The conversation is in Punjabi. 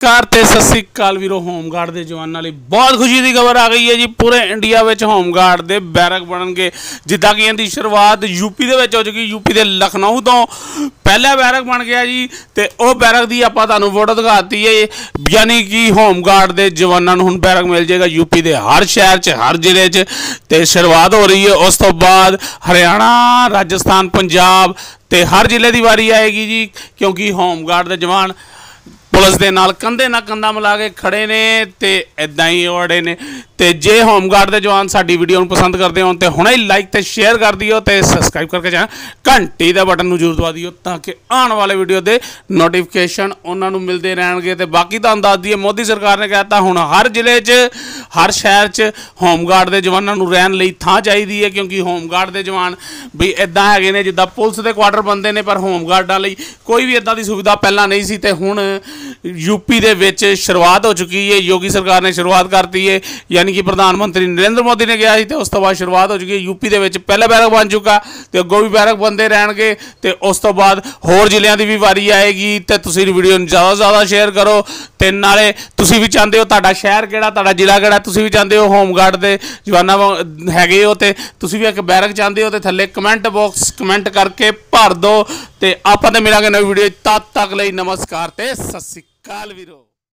ਕਾਰ ਤੇ ਸਤਿ ਸ੍ਰੀ ਅਕਾਲ ਵੀਰੋ ਹੋਮਗਾਰਡ ਦੇ ਜਵਾਨਾਂ ਲਈ ਬਹੁਤ ਖੁਸ਼ੀ ਦੀ ਖਬਰ ਆ ਗਈ ਹੈ ਜੀ। ਪੂਰੇ ਇੰਡੀਆ ਵਿੱਚ ਹੋਮਗਾਰਡ ਦੇ ਬੈਰਕ ਬਣਨਗੇ। ਜਿੱਦਾਂ ਕਿ ਇਹਦੀ ਸ਼ੁਰੂਆਤ ਯੂਪੀ ਦੇ ਵਿੱਚ ਹੋ ਚੁੱਕੀ, ਯੂਪੀ ਦੇ ਲਖਨਊ ਤੋਂ ਪਹਿਲਾ ਬੈਰਕ ਬਣ ਗਿਆ ਜੀ। ਤੇ ਉਹ ਬੈਰਕ ਦੀ ਆਪਾਂ ਤੁਹਾਨੂੰ ਫੋਟੋ ਦਿਖਾਤੀ ਹੈ। ਯਾਨੀ ਕਿ ਹੋਮਗਾਰਡ ਦੇ ਜਵਾਨਾਂ ਨੂੰ ਹੁਣ ਬੈਰਕ ਮਿਲ ਜਾਏਗਾ ਯੂਪੀ ਦੇ ਹਰ ਸ਼ਹਿਰ 'ਚ, ਹਰ ਜ਼ਿਲ੍ਹੇ 'ਚ। ਤੇ ਸ਼ੁਰੂਆਤ ਹੋ ਰਹੀ ਹੈ, ਉਸ ਤੋਂ ਬਾਅਦ ਹਰਿਆਣਾ, ਰਾਜਸਥਾਨ, ਪੰਜਾਬ ਤੇ ਹਰ ਜ਼ਿਲ੍ਹੇ ਦੀ ਵਾਰੀ ਆਏਗੀ ਜੀ। ਕਿਉਂਕਿ ਹੋਮਗਾਰਡ ਦੇ ਜਵਾਨ ਪੁਲਿਸ ਦੇ ਨਾਲ ਕੰਧੇ ਨਾਲ ਕੰਧਾ ਮਿਲਾ ਕੇ ਖੜੇ ਨੇ ਤੇ ਇਦਾਂ ਹੀ ਔੜੇ ਨੇ। ਤੇ ਜੇ ਹੋਮਗਾਰਡ ਦੇ ਜਵਾਨ ਸਾਡੀ ਵੀਡੀਓ ਨੂੰ ਪਸੰਦ ਕਰਦੇ ਹੋ ਤੇ ਹੁਣੇ ਹੀ ਲਾਈਕ ਤੇ ਸ਼ੇਅਰ ਕਰ ਦਿਓ ਤੇ ਸਬਸਕ੍ਰਾਈਬ ਕਰਕੇ ਜਾਂ ਘੰਟੀ ਦਾ ਬਟਨ ਨੂੰ ਜ਼ਰੂਰ ਦਬਾ ਦਿਓ ਤਾਂ ਕਿ ਆਉਣ ਵਾਲੇ ਵੀਡੀਓ ਦੇ ਨੋਟੀਫਿਕੇਸ਼ਨ ਉਹਨਾਂ ਨੂੰ ਮਿਲਦੇ ਰਹਿਣਗੇ। ਤੇ ਬਾਕੀ ਤੁਹਾਨੂੰ ਦੱਸ ਦਈਏ ਮੋਦੀ ਸਰਕਾਰ ਨੇ ਕਹਿਤਾ ਹੁਣ ਹਰ ਜ਼ਿਲ੍ਹੇ 'ਚ, ਹਰ ਸ਼ਹਿਰ 'ਚ ਹੋਮਗਾਰਡ ਦੇ ਜਵਾਨਾਂ ਨੂੰ ਰਹਿਣ ਲਈ ਥਾਂ ਚਾਹੀਦੀ ਹੈ ਕਿਉਂਕਿ ਹੋਮਗਾਰਡ ਦੇ ਜਵਾਨ ਵੀ ਇਦਾਂ ਹੈਗੇ ਨੇ ਜਿੱਦਾਂ ਪੁਲਿਸ ਦੇ ਕੁਆਟਰ ਬੰਦੇ ਨੇ ਪਰ ਹੋਮਗਾਰਡਾਂ ਲਈ ਕੋਈ ਵੀ ਇਦਾਂ ਦੀ ਸੁਵਿਧਾ ਪਹਿਲਾਂ ਨਹੀਂ ਸੀ ਤੇ ਹੁਣ ਯੂਪੀ ਦੇ ਵਿੱਚ ਸ਼ੁਰੂਆਤ ਹੋ ਚੁੱਕੀ ਹੈ, ਯੋਗੀ ਸਰਕਾਰ ਨੇ ਸ਼ੁਰੂਆਤ ਕਰਤੀ ਹੈ, ਯਾਨੀ ਕਿ ਪ੍ਰਧਾਨ ਮੰਤਰੀ ਨਰਿੰਦਰ ਮੋਦੀ ਨੇ ਕਿਹਾ ਸੀ ਤੇ ਉਸ ਤੋਂ ਬਾਅਦ ਸ਼ੁਰੂਆਤ ਹੋ ਚੁੱਕੀ ਹੈ, ਯੂਪੀ ਦੇ ਵਿੱਚ ਪਹਿਲਾ ਬੈਰਕ ਬਣ ਚੁੱਕਾ, ਤੇ ਅੱਗੋਂ ਵੀ ਬੈਰਕ ਬੰਦੇ ਰਹਿਣਗੇ, ਤੇ ਉਸ ਤੋਂ ਬਾਅਦ ਹੋਰ ਜ਼ਿਲ੍ਹਿਆਂ ਦੀ ਵੀ ਵਾਰੀ ਆਏਗੀ, ਤੇ ਤੁਸੀਂ ਵੀਡੀਓ ਨੂੰ ਜ਼ਿਆਦਾ ਤੋਂ ਜ਼ਿਆਦਾ ਸ਼ੇਅਰ ਕਰੋ, ਤੇ ਨਾਲੇ ਤੁਸੀਂ ਵੀ ਚਾਹੁੰਦੇ ਹੋ ਤੁਹਾਡਾ ਸ਼ਹਿਰ ਕਿਹੜਾ, ਤੁਹਾਡਾ ਜ਼ਿਲ੍ਹਾ ਕਿਹੜਾ, ਤੁਸੀਂ ਵੀ ਚਾਹੁੰਦੇ ਹੋ ਹੋਮਗਾਰਡ ਦੇ ਜਵਾਨਾਂ ਵਾਂਗ ਹੈਗੇ ਹੋ, ਤੇ ਤੁਸੀਂ ਵੀ ਇੱਕ ਬੈਰਕ ਚਾਹੁੰਦੇ ਹੋ, ਤੇ ਥੱਲੇ ਕਮੈਂਟ ਬਾਕਸ ਕਮੈਂਟ ਕਰਕੇ ਭਰ ਦਿਓ ਤੇ ਆਪਾਂ ਤੇ ਮਿਲਾਂਗੇ ਨਵੀਂ ਵੀਡੀਓ ਤਦ ਤੱਕ ਲਈ ਨਮਸਕਾਰ ਤੇ ਸਤਿ ਸ਼੍ਰੀ ਅਕਾਲ ਵੀਰੋ।